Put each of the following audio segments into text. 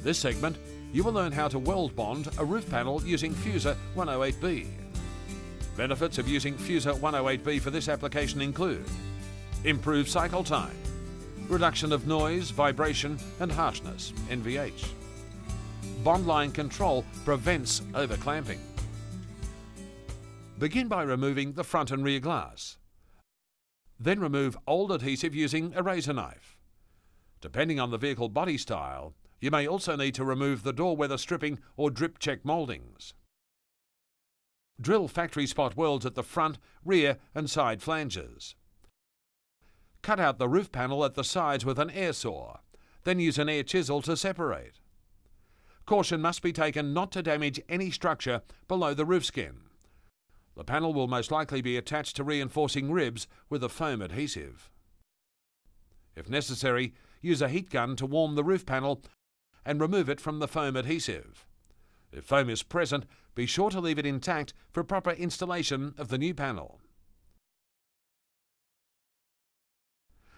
In this segment, you will learn how to weld bond a roof panel using Fusor 108B. Benefits of using Fusor 108B for this application include improved cycle time, reduction of noise, vibration and harshness, NVH. Bond line control prevents overclamping. Begin by removing the front and rear glass. Then remove old adhesive using a razor knife. Depending on the vehicle body style, you may also need to remove the door weather stripping or drip check mouldings. Drill factory spot welds at the front, rear and side flanges. Cut out the roof panel at the sides with an air saw, then use an air chisel to separate. Caution must be taken not to damage any structure below the roof skin. The panel will most likely be attached to reinforcing ribs with a foam adhesive. If necessary, use a heat gun to warm the roof panel and remove it from the foam adhesive. If foam is present, be sure to leave it intact for proper installation of the new panel.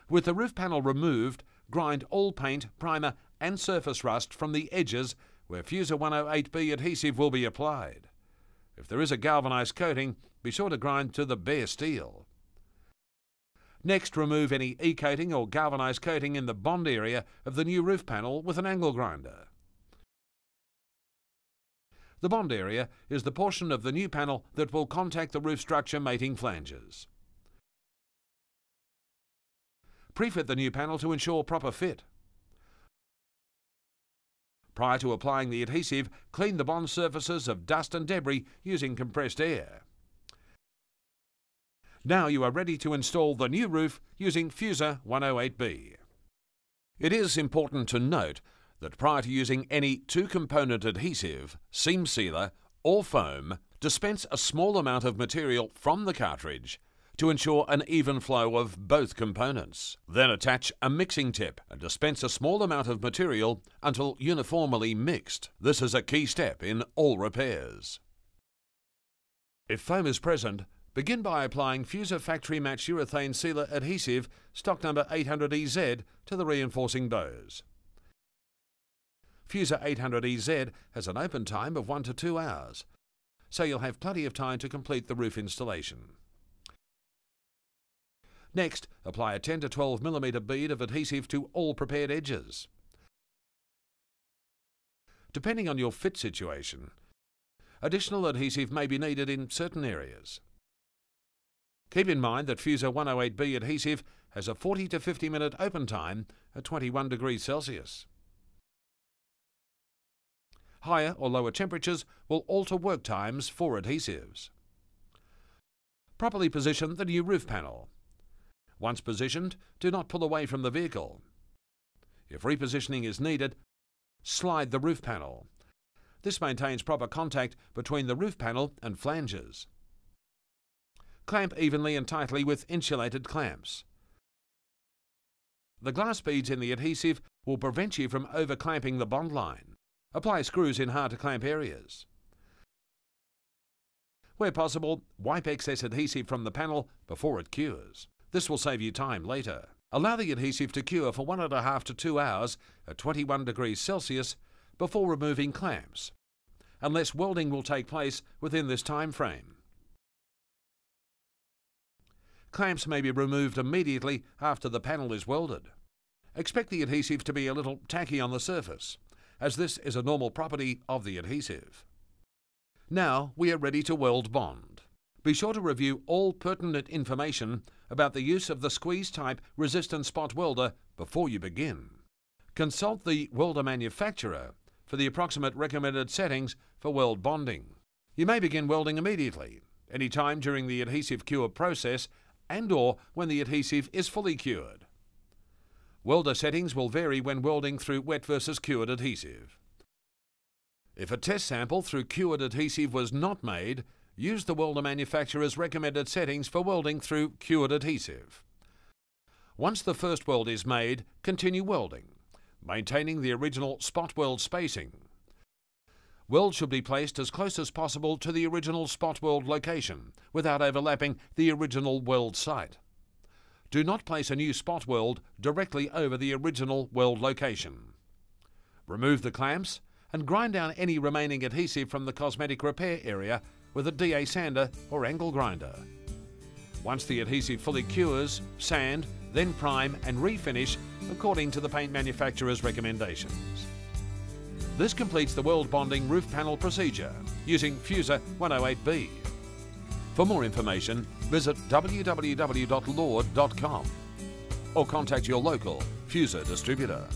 With the roof panel removed, grind all paint, primer and surface rust from the edges where Fusor 108B adhesive will be applied. If there is a galvanized coating, be sure to grind to the bare steel. Next, remove any e-coating or galvanized coating in the bond area of the new roof panel with an angle grinder. The bond area is the portion of the new panel that will contact the roof structure mating flanges. Prefit the new panel to ensure proper fit. Prior to applying the adhesive, clean the bond surfaces of dust and debris using compressed air. Now you are ready to install the new roof using Fusor 108B. It is important to note that prior to using any two-component adhesive, seam sealer or foam, dispense a small amount of material from the cartridge to ensure an even flow of both components. Then attach a mixing tip and dispense a small amount of material until uniformly mixed. This is a key step in all repairs. If foam is present, Begin by applying Fusor Factory Match Urethane Sealer Adhesive stock number 800EZ to the reinforcing bows. Fusor 800EZ has an open time of 1 to 2 hours, so you'll have plenty of time to complete the roof installation. Next, apply a 10 to 12 mm bead of adhesive to all prepared edges. Depending on your fit situation, additional adhesive may be needed in certain areas. Keep in mind that Fusor 108B adhesive has a 40 to 50 minute open time at 21 degrees Celsius. Higher or lower temperatures will alter work times for adhesives. Properly position the new roof panel. Once positioned, do not pull away from the vehicle. If repositioning is needed, slide the roof panel. This maintains proper contact between the roof panel and flanges. Clamp evenly and tightly with insulated clamps. The glass beads in the adhesive will prevent you from over-clamping the bond line. Apply screws in hard to clamp areas. Where possible, wipe excess adhesive from the panel before it cures. This will save you time later. Allow the adhesive to cure for one and a half to two hours at 21 degrees Celsius before removing clamps, unless welding will take place within this time frame. Clamps may be removed immediately after the panel is welded. Expect the adhesive to be a little tacky on the surface, as this is a normal property of the adhesive. Now we are ready to weld bond. Be sure to review all pertinent information about the use of the squeeze type resistant spot welder before you begin. Consult the welder manufacturer for the approximate recommended settings for weld bonding. You may begin welding immediately, any time during the adhesive cure process and or when the adhesive is fully cured. Welder settings will vary when welding through wet versus cured adhesive. If a test sample through cured adhesive was not made, use the welder manufacturer's recommended settings for welding through cured adhesive. Once the first weld is made, continue welding, maintaining the original spot weld spacing. Weld should be placed as close as possible to the original spot weld location without overlapping the original weld site. Do not place a new spot weld directly over the original weld location. Remove the clamps and grind down any remaining adhesive from the cosmetic repair area with a DA sander or angle grinder. Once the adhesive fully cures, sand, then prime and refinish according to the paint manufacturer's recommendations. This completes the weld bonding roof panel procedure using Fusor 108B. For more information, visit www.lord.com or contact your local Fusor distributor.